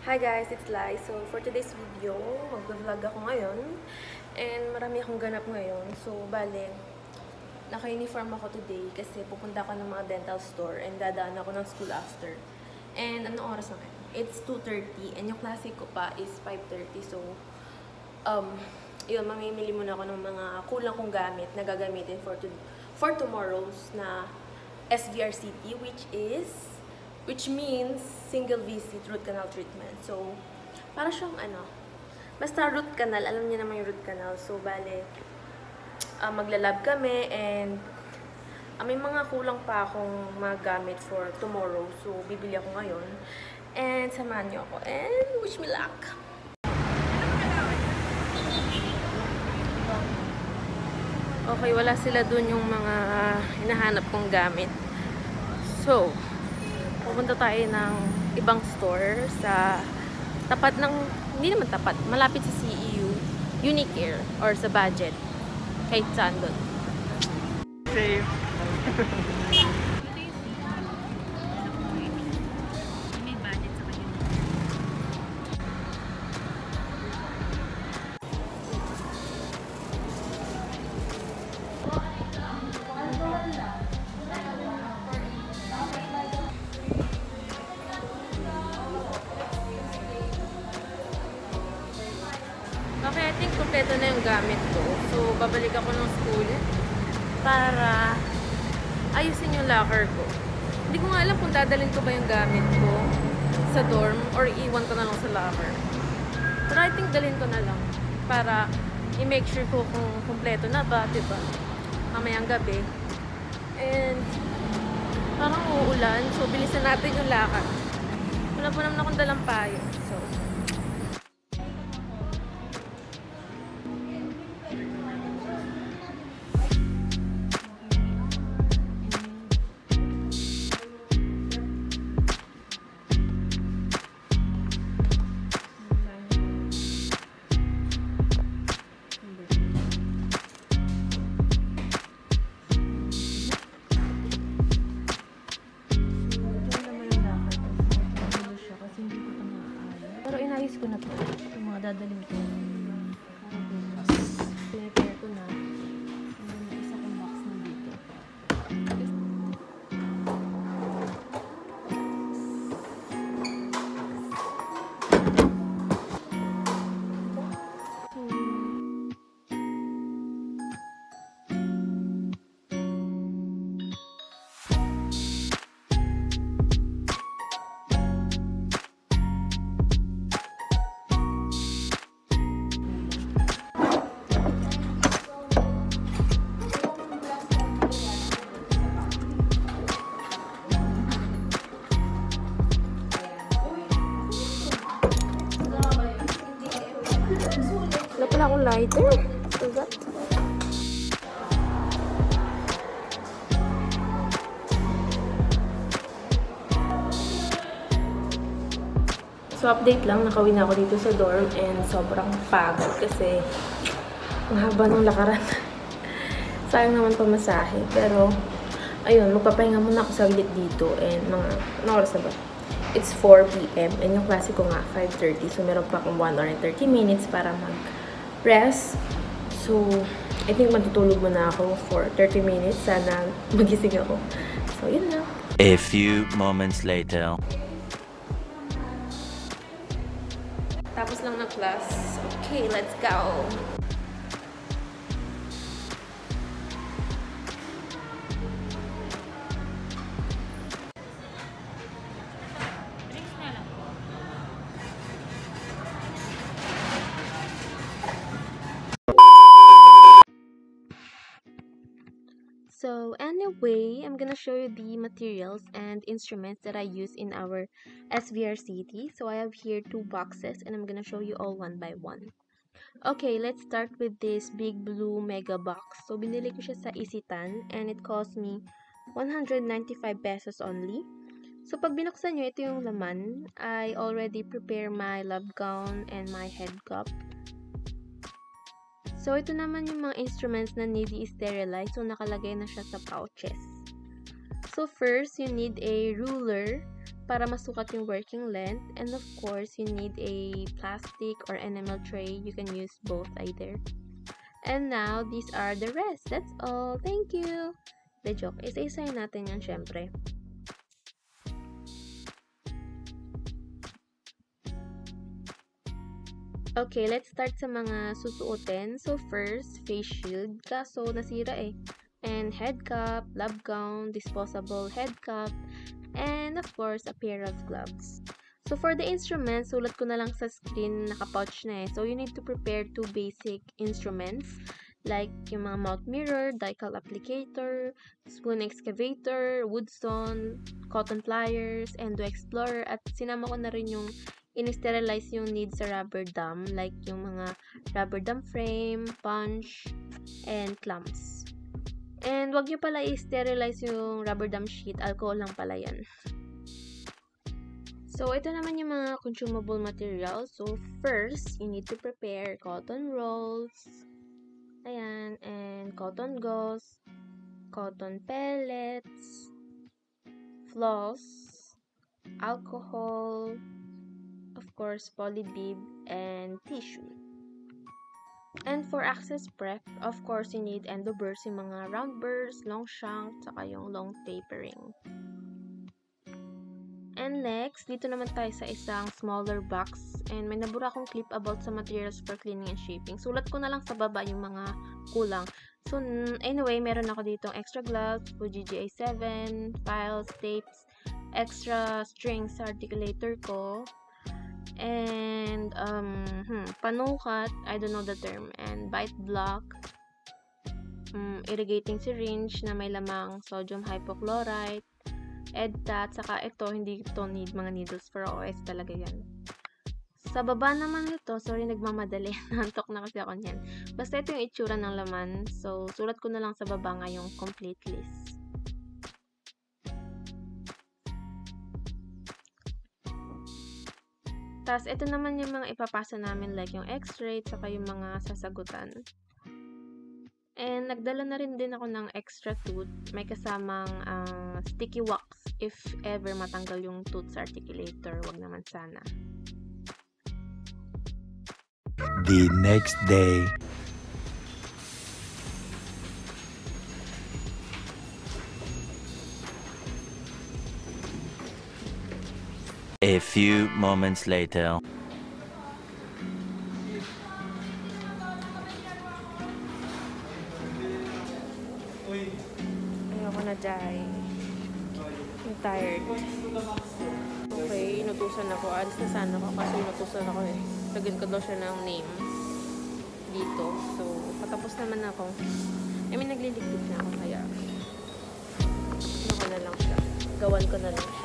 Hi guys, it's Lai. So for today's video, mag-vlog ako ngayon. And marami akong ganap ngayon. So bale, naka-uniform ako today kasi pupunta ako ng mga dental store and dadaan ako ng school after. And anong oras na ngayon? It's 2.30 and yung klase ko pa is 5.30. So, um, yun, mamimili muna ako ng mga kulang kong gamit na gagamitin for, to, for tomorrow's na SVRCT which is which means single visit root canal treatment. So, para siyang ano, basta root canal, alam niyo naman yung root canal. So, bale, uh, maglalab kami and uh, may mga kulang pa akong mga gamit for tomorrow. So, bibili ako ngayon. And samahan niyo ako. And wish me luck! Okay, wala sila dun yung mga hinahanap kong gamit. So, pupunta tayo ng ibang store sa tapat ng, hindi naman tapat, malapit sa CEU, Unicare, or sa budget. Kahit saan dun. Safe. I think kompleto na yung gamit ko. So, babalik ako ng school para ayusin yung locker ko. Hindi ko nga alam kung dadalhin ko ba yung gamit ko sa dorm or iwan ko na lang sa locker. Pero I think dalhin ko na lang para i-make sure ko kung kompleto na ba, diba? Mamayang gabi. And parang uulan, so bilisan natin yung lakad. Wala po naman akong dalang inayos ko na to. Yung mga dadaling ko. So, update lang. Nakawin na ako dito sa dorm and sobrang pagod kasi ang haba ng lakaran. Sayang naman pamasahe. Pero, ayun, magpapahinga muna ako saglit dito and mga, ano oras na ba? It's 4 p.m. and yung klase ko nga, 5.30. So, meron pa akong 1 hour and 30 minutes para mag-rest. So, I think matutulog muna ako for 30 minutes. Sana magising ako. So, yun na. A few moments later. Tapos lang na class. Okay, let's go. Anyway, I'm gonna show you the materials and instruments that I use in our SVRCT. So I have here two boxes and I'm gonna show you all one by one. Okay, let's start with this big blue mega box. So binili ko siya sa Isitan and it cost me 195 pesos only. So pag binuksan nyo, ito yung laman. I already prepare my lab gown and my head cup. So, ito naman yung mga instruments na need i-sterilize. So, nakalagay na siya sa pouches. So, first, you need a ruler para masukat yung working length. And of course, you need a plastic or enamel tray. You can use both either. And now, these are the rest. That's all. Thank you! The joke. Isa-isayin natin yan, syempre. Okay, let's start sa mga susuotin. So, first, face shield. Kaso, nasira eh. And head cap, lab gown, disposable head cap, and of course, a pair of gloves. So, for the instruments, sulat ko na lang sa screen, naka-pouch na eh. So, you need to prepare two basic instruments like yung mga mouth mirror, dical applicator, spoon excavator, woodstone, cotton pliers, endo explorer, at sinama ko na rin yung in-sterilize yung need sa rubber dam, like yung mga rubber dam frame, punch, and clamps. And wag nyo pala i-sterilize yung rubber dam sheet, alcohol lang pala yan. So, ito naman yung mga consumable materials. So, first, you need to prepare cotton rolls, ayan, and cotton gauze, cotton pellets, floss, alcohol, of course, polybib, and tissue. And for access prep, of course, you need endo burrs, yung mga round burrs, long shank, saka yung long tapering. And next, dito naman tayo sa isang smaller box. And may nabura akong clip about sa materials for cleaning and shaping. Sulat ko na lang sa baba yung mga kulang. So, anyway, meron ako dito extra gloves, Fuji GA7, files, tapes, extra strings sa articulator ko, and um, hmm, panukat, I don't know the term, and bite block, um, irrigating syringe na may lamang sodium hypochlorite, EDTA, saka ito, hindi ito need mga needles for OS talaga yan. Sa baba naman ito, sorry nagmamadali, nantok na kasi ako niyan. Basta ito yung itsura ng laman, so sulat ko na lang sa baba nga yung complete list. Tapos, ito naman yung mga ipapasa namin like yung x-ray, saka yung mga sasagutan. And, nagdala na rin din ako ng extra tooth. May kasamang uh, sticky wax if ever matanggal yung tooth sa articulator. Wag naman sana. The next day. A few moments later. Ayoko na, Jai. I'm tired. Okay, inutusan ako. Alis na sana ako kasi inutusan ako eh. Lagyan ko daw siya ng name dito. So, patapos naman ako. I mean, nagliligpit na ako kaya ano ko na lang siya. Gawan ko na lang siya.